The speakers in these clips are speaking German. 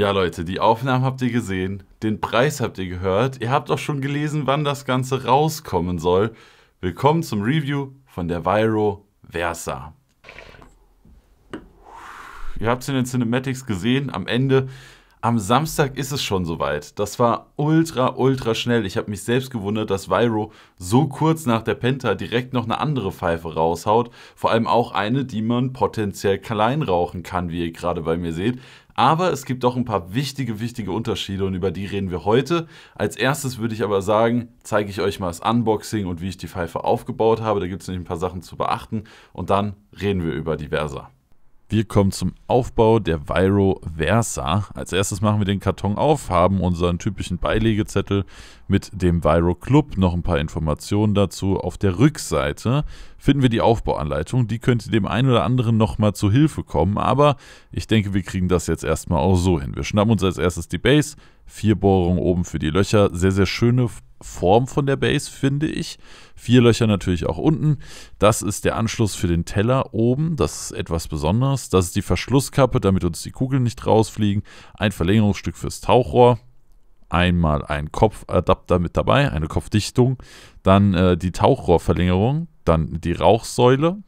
Ja, Leute, die Aufnahmen habt ihr gesehen, den Preis habt ihr gehört, ihr habt auch schon gelesen, wann das Ganze rauskommen soll. Willkommen zum Review von der Viro Versa. Ihr habt es in den Cinematics gesehen, am Ende am Samstag ist es schon soweit. Das war ultra, ultra schnell. Ich habe mich selbst gewundert, dass Viro so kurz nach der Penta direkt noch eine andere Pfeife raushaut. Vor allem auch eine, die man potenziell klein rauchen kann, wie ihr gerade bei mir seht. Aber es gibt doch ein paar wichtige, wichtige Unterschiede und über die reden wir heute. Als erstes würde ich aber sagen, zeige ich euch mal das Unboxing und wie ich die Pfeife aufgebaut habe. Da gibt es nämlich ein paar Sachen zu beachten und dann reden wir über die Versa. Wir kommen zum Aufbau der Viro Versa. Als erstes machen wir den Karton auf, haben unseren typischen Beilegezettel mit dem Viro Club, noch ein paar Informationen dazu. Auf der Rückseite finden wir die Aufbauanleitung. Die könnte dem einen oder anderen nochmal zu Hilfe kommen, aber ich denke, wir kriegen das jetzt erstmal auch so hin. Wir schnappen uns als erstes die Base, vier Bohrungen oben für die Löcher, sehr, sehr schöne Form von der Base, finde ich. Vier Löcher natürlich auch unten. Das ist der Anschluss für den Teller oben. Das ist etwas Besonderes. Das ist die Verschlusskappe, damit uns die Kugeln nicht rausfliegen. Ein Verlängerungsstück fürs Tauchrohr. Einmal ein Kopfadapter mit dabei, eine Kopfdichtung. Dann äh, die Tauchrohrverlängerung. Dann die Rauchsäule,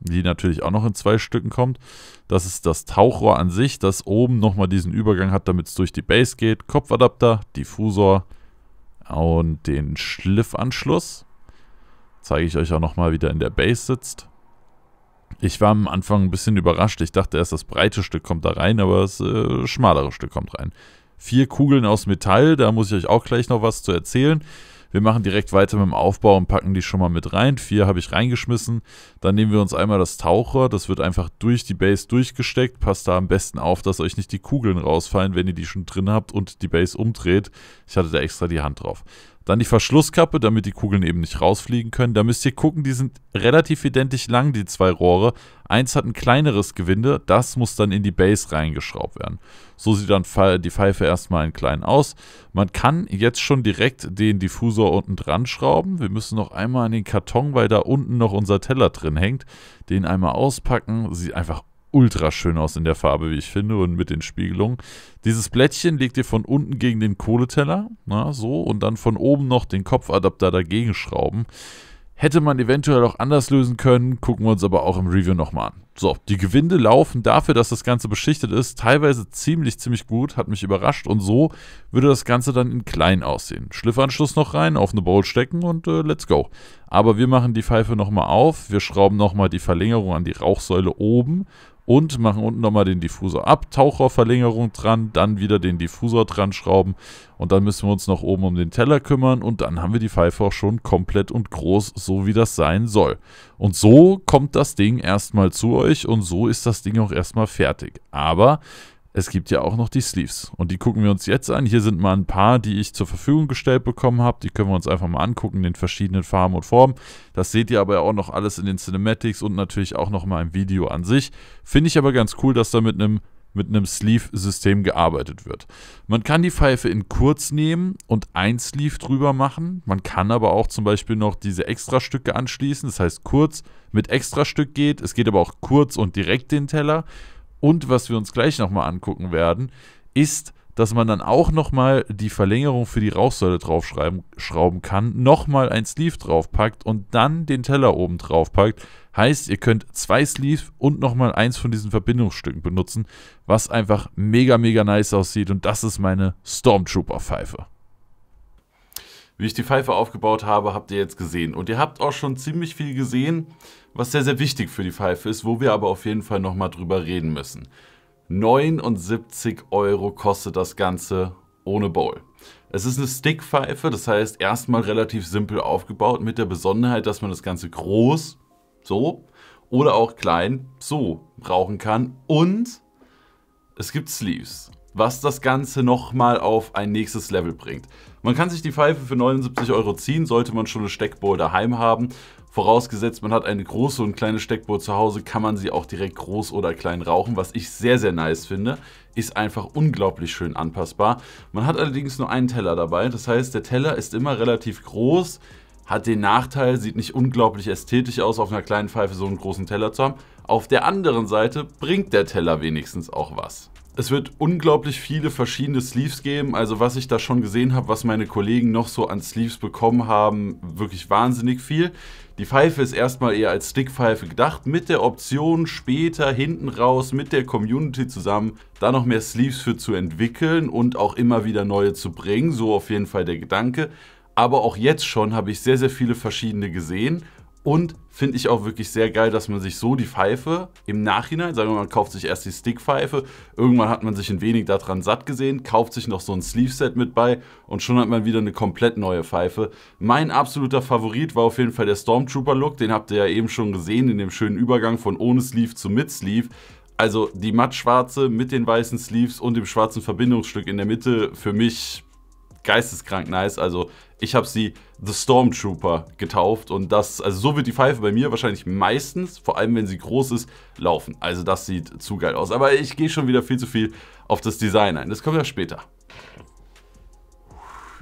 die natürlich auch noch in zwei Stücken kommt. Das ist das Tauchrohr an sich, das oben nochmal diesen Übergang hat, damit es durch die Base geht. Kopfadapter, Diffusor, und den Schliffanschluss. Zeige ich euch auch nochmal, wie der in der Base sitzt. Ich war am Anfang ein bisschen überrascht. Ich dachte erst, das breite Stück kommt da rein, aber das äh, schmalere Stück kommt rein. Vier Kugeln aus Metall, da muss ich euch auch gleich noch was zu erzählen. Wir machen direkt weiter mit dem Aufbau und packen die schon mal mit rein. Vier habe ich reingeschmissen. Dann nehmen wir uns einmal das Taucher. Das wird einfach durch die Base durchgesteckt. Passt da am besten auf, dass euch nicht die Kugeln rausfallen, wenn ihr die schon drin habt und die Base umdreht. Ich hatte da extra die Hand drauf. Dann die Verschlusskappe, damit die Kugeln eben nicht rausfliegen können. Da müsst ihr gucken, die sind relativ identisch lang, die zwei Rohre. Eins hat ein kleineres Gewinde, das muss dann in die Base reingeschraubt werden. So sieht dann die Pfeife erstmal ein klein aus. Man kann jetzt schon direkt den Diffusor unten dran schrauben. Wir müssen noch einmal an den Karton, weil da unten noch unser Teller drin hängt, den einmal auspacken. Sieht einfach ultra schön aus in der Farbe, wie ich finde, und mit den Spiegelungen. Dieses Blättchen legt ihr von unten gegen den Kohleteller, na, so, und dann von oben noch den Kopfadapter dagegen schrauben. Hätte man eventuell auch anders lösen können, gucken wir uns aber auch im Review nochmal an. So, die Gewinde laufen dafür, dass das Ganze beschichtet ist, teilweise ziemlich, ziemlich gut, hat mich überrascht und so würde das Ganze dann in klein aussehen. Schliffanschluss noch rein, auf eine Bowl stecken und äh, let's go. Aber wir machen die Pfeife nochmal auf, wir schrauben nochmal die Verlängerung an die Rauchsäule oben und machen unten nochmal den Diffusor ab, Taucherverlängerung dran, dann wieder den Diffusor dran schrauben und dann müssen wir uns noch oben um den Teller kümmern und dann haben wir die Pfeife auch schon komplett und groß, so wie das sein soll. Und so kommt das Ding erstmal zu euch und so ist das Ding auch erstmal fertig. Aber es gibt ja auch noch die Sleeves. Und die gucken wir uns jetzt an. Hier sind mal ein paar, die ich zur Verfügung gestellt bekommen habe. Die können wir uns einfach mal angucken in verschiedenen Farben und Formen. Das seht ihr aber auch noch alles in den Cinematics und natürlich auch noch mal im Video an sich. Finde ich aber ganz cool, dass da mit einem mit einem Sleeve-System gearbeitet wird. Man kann die Pfeife in kurz nehmen und ein Sleeve drüber machen. Man kann aber auch zum Beispiel noch diese Extrastücke anschließen. Das heißt, kurz mit Extrastück geht. Es geht aber auch kurz und direkt den Teller. Und was wir uns gleich nochmal angucken werden, ist, dass man dann auch nochmal die Verlängerung für die Rauchsäule draufschrauben kann, nochmal ein Sleeve draufpackt und dann den Teller oben draufpackt. Heißt, ihr könnt zwei Sleeves und nochmal eins von diesen Verbindungsstücken benutzen, was einfach mega, mega nice aussieht. Und das ist meine Stormtrooper-Pfeife. Wie ich die Pfeife aufgebaut habe, habt ihr jetzt gesehen. Und ihr habt auch schon ziemlich viel gesehen, was sehr, sehr wichtig für die Pfeife ist, wo wir aber auf jeden Fall nochmal drüber reden müssen. 79 Euro kostet das Ganze ohne Bowl. Es ist eine Stickpfeife, das heißt erstmal relativ simpel aufgebaut mit der Besonderheit, dass man das Ganze groß, so, oder auch klein, so rauchen kann. Und es gibt Sleeves was das Ganze nochmal auf ein nächstes Level bringt. Man kann sich die Pfeife für 79 Euro ziehen, sollte man schon eine Steckbowl daheim haben. Vorausgesetzt, man hat eine große und kleine Steckbowl zu Hause, kann man sie auch direkt groß oder klein rauchen, was ich sehr, sehr nice finde. Ist einfach unglaublich schön anpassbar. Man hat allerdings nur einen Teller dabei, das heißt, der Teller ist immer relativ groß, hat den Nachteil, sieht nicht unglaublich ästhetisch aus, auf einer kleinen Pfeife so einen großen Teller zu haben. Auf der anderen Seite bringt der Teller wenigstens auch was. Es wird unglaublich viele verschiedene Sleeves geben. Also was ich da schon gesehen habe, was meine Kollegen noch so an Sleeves bekommen haben, wirklich wahnsinnig viel. Die Pfeife ist erstmal eher als Stickpfeife gedacht, mit der Option später hinten raus mit der Community zusammen da noch mehr Sleeves für zu entwickeln und auch immer wieder neue zu bringen. So auf jeden Fall der Gedanke. Aber auch jetzt schon habe ich sehr, sehr viele verschiedene gesehen und finde ich auch wirklich sehr geil, dass man sich so die Pfeife im Nachhinein, sagen wir mal, man kauft sich erst die Stickpfeife, irgendwann hat man sich ein wenig daran satt gesehen, kauft sich noch so ein Sleeve-Set mit bei und schon hat man wieder eine komplett neue Pfeife. Mein absoluter Favorit war auf jeden Fall der Stormtrooper-Look, den habt ihr ja eben schon gesehen in dem schönen Übergang von ohne Sleeve zu mit Sleeve. Also die mattschwarze mit den weißen Sleeves und dem schwarzen Verbindungsstück in der Mitte für mich geisteskrank nice. Also ich habe sie The Stormtrooper getauft und das, also so wird die Pfeife bei mir wahrscheinlich meistens, vor allem wenn sie groß ist, laufen. Also das sieht zu geil aus. Aber ich gehe schon wieder viel zu viel auf das Design ein. Das kommt ja später.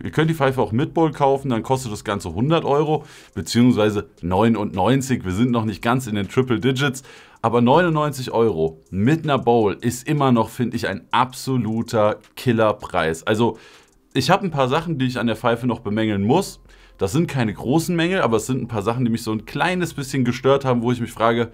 Ihr könnt die Pfeife auch mit Bowl kaufen, dann kostet das Ganze 100 Euro, beziehungsweise 99. Wir sind noch nicht ganz in den Triple Digits, aber 99 Euro mit einer Bowl ist immer noch, finde ich, ein absoluter Killerpreis. Also ich habe ein paar Sachen, die ich an der Pfeife noch bemängeln muss. Das sind keine großen Mängel, aber es sind ein paar Sachen, die mich so ein kleines bisschen gestört haben, wo ich mich frage,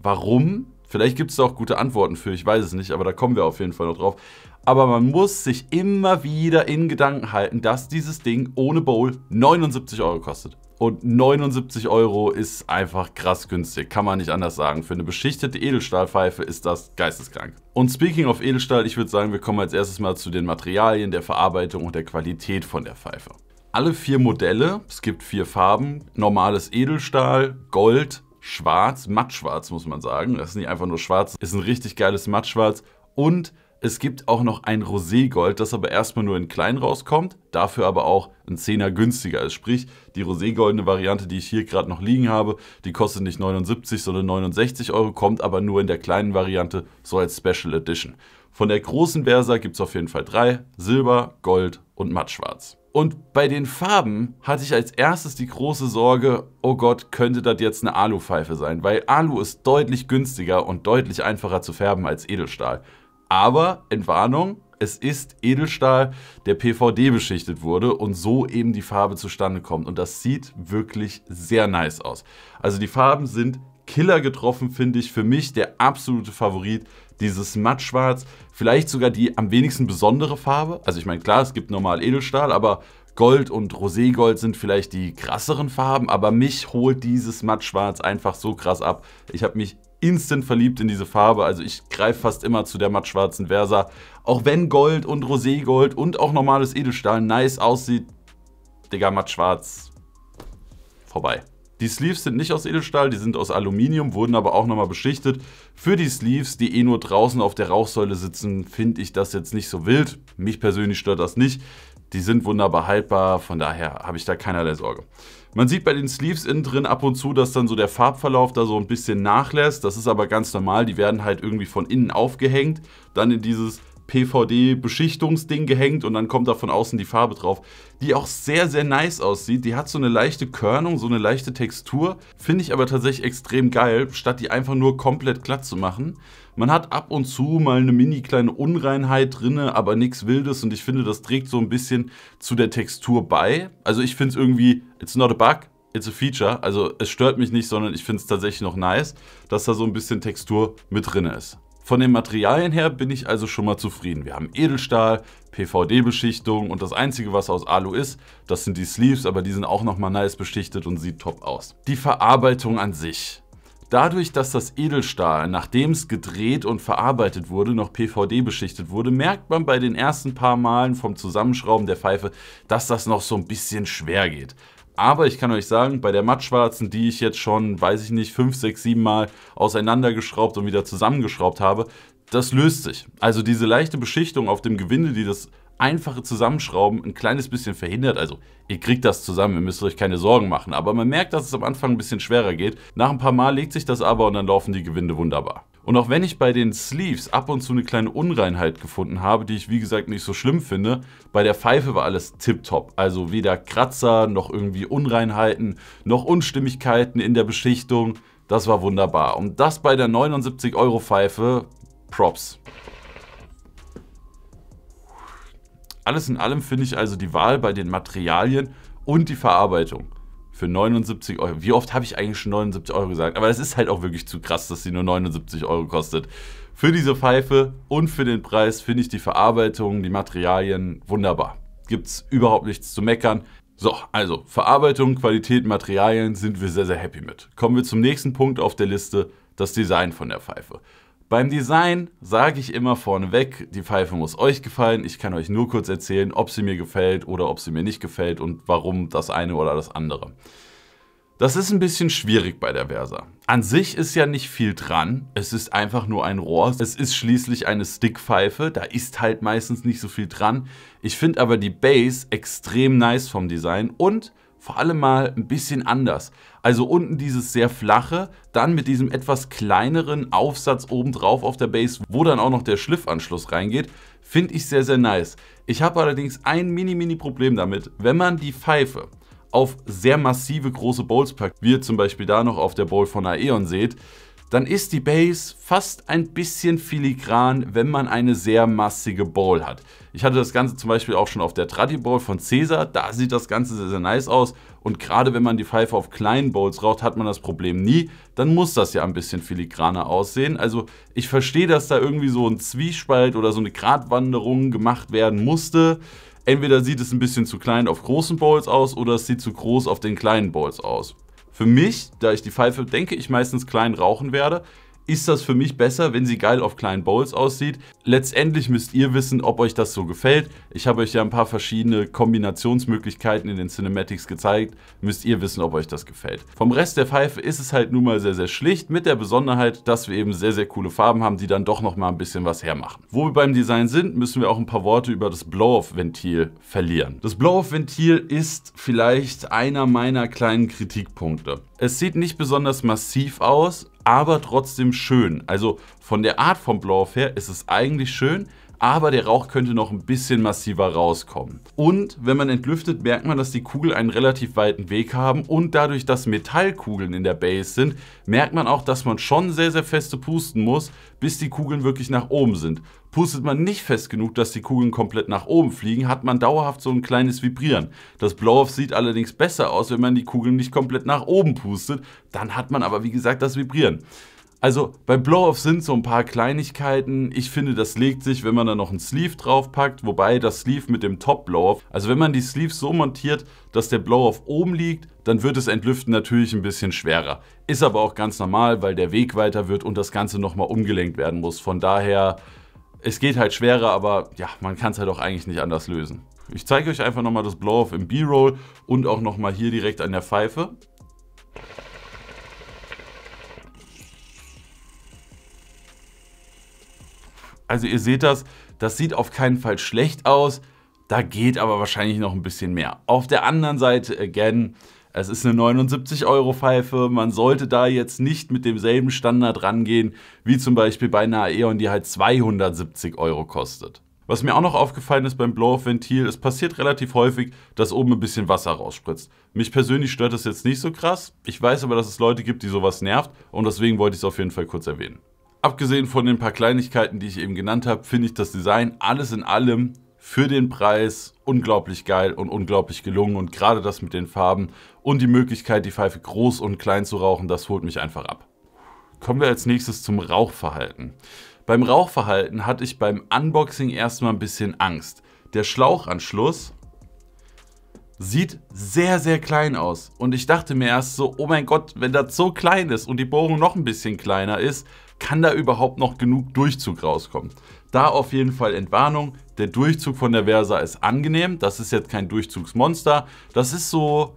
warum? Vielleicht gibt es da auch gute Antworten für, ich weiß es nicht, aber da kommen wir auf jeden Fall noch drauf. Aber man muss sich immer wieder in Gedanken halten, dass dieses Ding ohne Bowl 79 Euro kostet. Und 79 Euro ist einfach krass günstig, kann man nicht anders sagen. Für eine beschichtete Edelstahlpfeife ist das geisteskrank. Und speaking of Edelstahl, ich würde sagen, wir kommen als erstes mal zu den Materialien, der Verarbeitung und der Qualität von der Pfeife. Alle vier Modelle, es gibt vier Farben, normales Edelstahl, Gold, Schwarz, mattschwarz muss man sagen. Das ist nicht einfach nur schwarz, ist ein richtig geiles mattschwarz und es gibt auch noch ein Roségold, das aber erstmal nur in klein rauskommt, dafür aber auch ein Zehner günstiger ist. Sprich, die Roségoldene Variante, die ich hier gerade noch liegen habe, die kostet nicht 79, sondern 69 Euro, kommt aber nur in der kleinen Variante, so als Special Edition. Von der großen Versa gibt es auf jeden Fall drei, Silber, Gold und Mattschwarz. Und bei den Farben hatte ich als erstes die große Sorge, oh Gott, könnte das jetzt eine Alupfeife sein, weil Alu ist deutlich günstiger und deutlich einfacher zu färben als Edelstahl. Aber, Entwarnung, es ist Edelstahl, der PVD beschichtet wurde und so eben die Farbe zustande kommt. Und das sieht wirklich sehr nice aus. Also die Farben sind Killer getroffen, finde ich. Für mich der absolute Favorit. Dieses Mattschwarz, vielleicht sogar die am wenigsten besondere Farbe. Also ich meine, klar, es gibt normal Edelstahl, aber Gold und Roségold sind vielleicht die krasseren Farben, aber mich holt dieses Mattschwarz einfach so krass ab. Ich habe mich instant verliebt in diese Farbe. Also ich greife fast immer zu der mattschwarzen Versa. Auch wenn Gold und Roségold und auch normales Edelstahl nice aussieht, Digga, mattschwarz, vorbei. Die Sleeves sind nicht aus Edelstahl, die sind aus Aluminium, wurden aber auch nochmal beschichtet. Für die Sleeves, die eh nur draußen auf der Rauchsäule sitzen, finde ich das jetzt nicht so wild. Mich persönlich stört das nicht. Die sind wunderbar haltbar, von daher habe ich da keinerlei Sorge. Man sieht bei den Sleeves innen drin ab und zu, dass dann so der Farbverlauf da so ein bisschen nachlässt. Das ist aber ganz normal. Die werden halt irgendwie von innen aufgehängt, dann in dieses PVD-Beschichtungsding gehängt und dann kommt da von außen die Farbe drauf, die auch sehr, sehr nice aussieht. Die hat so eine leichte Körnung, so eine leichte Textur. Finde ich aber tatsächlich extrem geil, statt die einfach nur komplett glatt zu machen. Man hat ab und zu mal eine mini kleine Unreinheit drinne, aber nichts Wildes und ich finde, das trägt so ein bisschen zu der Textur bei. Also ich finde es irgendwie, it's not a bug, it's a feature. Also es stört mich nicht, sondern ich finde es tatsächlich noch nice, dass da so ein bisschen Textur mit drin ist. Von den Materialien her bin ich also schon mal zufrieden. Wir haben Edelstahl, PVD-Beschichtung und das einzige, was aus Alu ist, das sind die Sleeves, aber die sind auch nochmal nice beschichtet und sieht top aus. Die Verarbeitung an sich. Dadurch, dass das Edelstahl, nachdem es gedreht und verarbeitet wurde, noch PVD beschichtet wurde, merkt man bei den ersten paar Malen vom Zusammenschrauben der Pfeife, dass das noch so ein bisschen schwer geht. Aber ich kann euch sagen, bei der mattschwarzen, die ich jetzt schon, weiß ich nicht, 5, 6, 7 Mal auseinandergeschraubt und wieder zusammengeschraubt habe, das löst sich. Also diese leichte Beschichtung auf dem Gewinde, die das einfache Zusammenschrauben ein kleines bisschen verhindert. Also ihr kriegt das zusammen, ihr müsst euch keine Sorgen machen. Aber man merkt, dass es am Anfang ein bisschen schwerer geht. Nach ein paar Mal legt sich das aber und dann laufen die Gewinde wunderbar. Und auch wenn ich bei den Sleeves ab und zu eine kleine Unreinheit gefunden habe, die ich wie gesagt nicht so schlimm finde, bei der Pfeife war alles tipptopp. Also weder Kratzer, noch irgendwie Unreinheiten, noch Unstimmigkeiten in der Beschichtung. Das war wunderbar. Und das bei der 79 Euro Pfeife, Props. Alles in allem finde ich also die Wahl bei den Materialien und die Verarbeitung für 79 Euro. Wie oft habe ich eigentlich schon 79 Euro gesagt? Aber es ist halt auch wirklich zu krass, dass sie nur 79 Euro kostet. Für diese Pfeife und für den Preis finde ich die Verarbeitung, die Materialien wunderbar. Gibt es überhaupt nichts zu meckern. So, also Verarbeitung, Qualität, Materialien sind wir sehr, sehr happy mit. Kommen wir zum nächsten Punkt auf der Liste, das Design von der Pfeife. Beim Design sage ich immer vorneweg, die Pfeife muss euch gefallen. Ich kann euch nur kurz erzählen, ob sie mir gefällt oder ob sie mir nicht gefällt und warum das eine oder das andere. Das ist ein bisschen schwierig bei der Versa. An sich ist ja nicht viel dran. Es ist einfach nur ein Rohr. Es ist schließlich eine Stickpfeife. Da ist halt meistens nicht so viel dran. Ich finde aber die Base extrem nice vom Design und vor allem mal ein bisschen anders. Also unten dieses sehr flache, dann mit diesem etwas kleineren Aufsatz obendrauf auf der Base, wo dann auch noch der Schliffanschluss reingeht, finde ich sehr, sehr nice. Ich habe allerdings ein mini-mini-Problem damit, wenn man die Pfeife auf sehr massive große Bowls packt, wie ihr zum Beispiel da noch auf der Bowl von Aeon seht, dann ist die Base fast ein bisschen filigran, wenn man eine sehr massige Bowl hat. Ich hatte das Ganze zum Beispiel auch schon auf der Tradi Bowl von Caesar, da sieht das Ganze sehr, sehr nice aus und gerade wenn man die Pfeife auf kleinen Bowls raucht, hat man das Problem nie, dann muss das ja ein bisschen filigraner aussehen. Also ich verstehe, dass da irgendwie so ein Zwiespalt oder so eine Gratwanderung gemacht werden musste. Entweder sieht es ein bisschen zu klein auf großen Bowls aus oder es sieht zu groß auf den kleinen Bowls aus. Für mich, da ich die Pfeife, denke ich, meistens klein rauchen werde, ist das für mich besser, wenn sie geil auf kleinen Bowls aussieht. Letztendlich müsst ihr wissen, ob euch das so gefällt. Ich habe euch ja ein paar verschiedene Kombinationsmöglichkeiten in den Cinematics gezeigt. Müsst ihr wissen, ob euch das gefällt. Vom Rest der Pfeife ist es halt nun mal sehr, sehr schlicht, mit der Besonderheit, dass wir eben sehr, sehr coole Farben haben, die dann doch nochmal ein bisschen was hermachen. Wo wir beim Design sind, müssen wir auch ein paar Worte über das Blow-Off-Ventil verlieren. Das Blow-Off-Ventil ist vielleicht einer meiner kleinen Kritikpunkte. Es sieht nicht besonders massiv aus, aber trotzdem schön. Also von der Art vom Blow-Off her ist es eigentlich schön, aber der Rauch könnte noch ein bisschen massiver rauskommen. Und wenn man entlüftet, merkt man, dass die Kugeln einen relativ weiten Weg haben und dadurch, dass Metallkugeln in der Base sind, merkt man auch, dass man schon sehr, sehr feste pusten muss, bis die Kugeln wirklich nach oben sind. Pustet man nicht fest genug, dass die Kugeln komplett nach oben fliegen, hat man dauerhaft so ein kleines Vibrieren. Das Blow-Off sieht allerdings besser aus, wenn man die Kugeln nicht komplett nach oben pustet. Dann hat man aber, wie gesagt, das Vibrieren. Also bei Blow-Off sind so ein paar Kleinigkeiten. Ich finde, das legt sich, wenn man da noch ein Sleeve draufpackt, wobei das Sleeve mit dem Top-Blow-Off, also wenn man die Sleeves so montiert, dass der Blow-Off oben liegt, dann wird das Entlüften natürlich ein bisschen schwerer. Ist aber auch ganz normal, weil der Weg weiter wird und das Ganze nochmal umgelenkt werden muss. Von daher, es geht halt schwerer, aber ja, man kann es halt auch eigentlich nicht anders lösen. Ich zeige euch einfach nochmal das Blow-Off im B-Roll und auch nochmal hier direkt an der Pfeife. Also ihr seht das, das sieht auf keinen Fall schlecht aus. Da geht aber wahrscheinlich noch ein bisschen mehr. Auf der anderen Seite, again, es ist eine 79 Euro Pfeife. Man sollte da jetzt nicht mit demselben Standard rangehen, wie zum Beispiel bei einer Aeon, die halt 270 Euro kostet. Was mir auch noch aufgefallen ist beim Blow-Off-Ventil, es passiert relativ häufig, dass oben ein bisschen Wasser rausspritzt. Mich persönlich stört das jetzt nicht so krass. Ich weiß aber, dass es Leute gibt, die sowas nervt und deswegen wollte ich es auf jeden Fall kurz erwähnen. Abgesehen von den paar Kleinigkeiten, die ich eben genannt habe, finde ich das Design alles in allem für den Preis unglaublich geil und unglaublich gelungen. Und gerade das mit den Farben und die Möglichkeit, die Pfeife groß und klein zu rauchen, das holt mich einfach ab. Kommen wir als nächstes zum Rauchverhalten. Beim Rauchverhalten hatte ich beim Unboxing erstmal ein bisschen Angst. Der Schlauchanschluss sieht sehr, sehr klein aus. Und ich dachte mir erst so, oh mein Gott, wenn das so klein ist und die Bohrung noch ein bisschen kleiner ist, kann da überhaupt noch genug Durchzug rauskommen. Da auf jeden Fall Entwarnung. Der Durchzug von der Versa ist angenehm. Das ist jetzt kein Durchzugsmonster. Das ist so,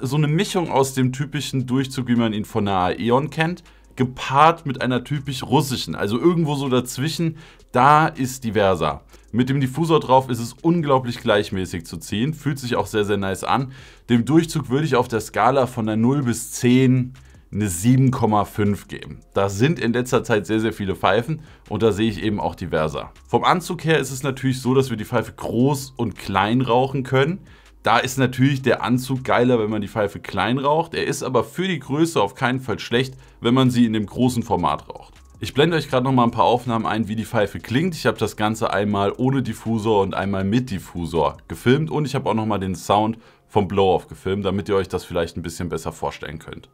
so eine Mischung aus dem typischen Durchzug, wie man ihn von der Aeon kennt, gepaart mit einer typisch russischen. Also irgendwo so dazwischen, da ist die Versa. Mit dem Diffusor drauf ist es unglaublich gleichmäßig zu ziehen. Fühlt sich auch sehr, sehr nice an. Dem Durchzug würde ich auf der Skala von der 0 bis 10 eine 7,5 geben. Da sind in letzter Zeit sehr, sehr viele Pfeifen und da sehe ich eben auch diverser. Vom Anzug her ist es natürlich so, dass wir die Pfeife groß und klein rauchen können. Da ist natürlich der Anzug geiler, wenn man die Pfeife klein raucht. Er ist aber für die Größe auf keinen Fall schlecht, wenn man sie in dem großen Format raucht. Ich blende euch gerade noch mal ein paar Aufnahmen ein, wie die Pfeife klingt. Ich habe das Ganze einmal ohne Diffusor und einmal mit Diffusor gefilmt und ich habe auch noch mal den Sound vom Blow-Off gefilmt, damit ihr euch das vielleicht ein bisschen besser vorstellen könnt.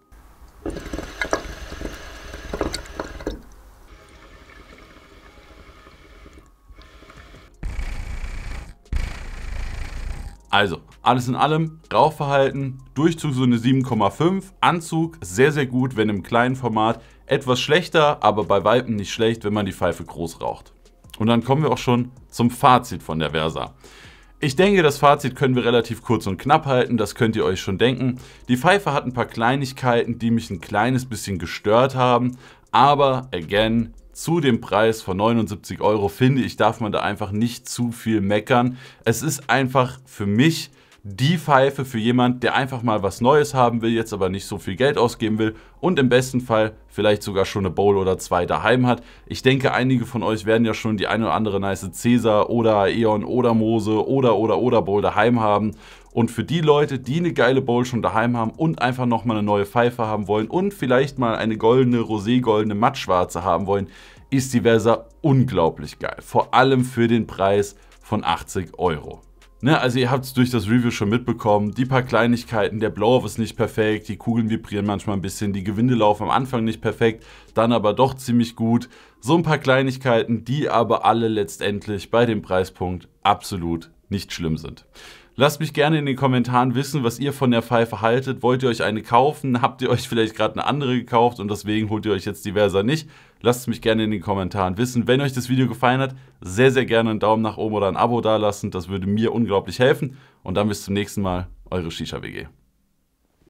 Also, alles in allem, Rauchverhalten, Durchzug so eine 7,5, Anzug sehr, sehr gut, wenn im kleinen Format, etwas schlechter, aber bei Weitem nicht schlecht, wenn man die Pfeife groß raucht. Und dann kommen wir auch schon zum Fazit von der Versa. Ich denke, das Fazit können wir relativ kurz und knapp halten, das könnt ihr euch schon denken. Die Pfeife hat ein paar Kleinigkeiten, die mich ein kleines bisschen gestört haben, aber again, zu dem Preis von 79 Euro finde ich, darf man da einfach nicht zu viel meckern. Es ist einfach für mich die Pfeife für jemand, der einfach mal was Neues haben will, jetzt aber nicht so viel Geld ausgeben will und im besten Fall vielleicht sogar schon eine Bowl oder zwei daheim hat. Ich denke, einige von euch werden ja schon die eine oder andere nice Cäsar oder Eon oder Mose oder oder oder Bowl daheim haben. Und für die Leute, die eine geile Bowl schon daheim haben und einfach nochmal eine neue Pfeife haben wollen und vielleicht mal eine goldene, roségoldene, mattschwarze haben wollen, ist die Versa unglaublich geil. Vor allem für den Preis von 80 Euro. Ne, also ihr habt es durch das Review schon mitbekommen, die paar Kleinigkeiten, der Blow-Off ist nicht perfekt, die Kugeln vibrieren manchmal ein bisschen, die Gewinde laufen am Anfang nicht perfekt, dann aber doch ziemlich gut. So ein paar Kleinigkeiten, die aber alle letztendlich bei dem Preispunkt absolut nicht schlimm sind. Lasst mich gerne in den Kommentaren wissen, was ihr von der Pfeife haltet. Wollt ihr euch eine kaufen? Habt ihr euch vielleicht gerade eine andere gekauft und deswegen holt ihr euch jetzt die Versa nicht? Lasst es mich gerne in den Kommentaren wissen. Wenn euch das Video gefallen hat, sehr, sehr gerne einen Daumen nach oben oder ein Abo dalassen. Das würde mir unglaublich helfen. Und dann bis zum nächsten Mal. Eure Shisha WG.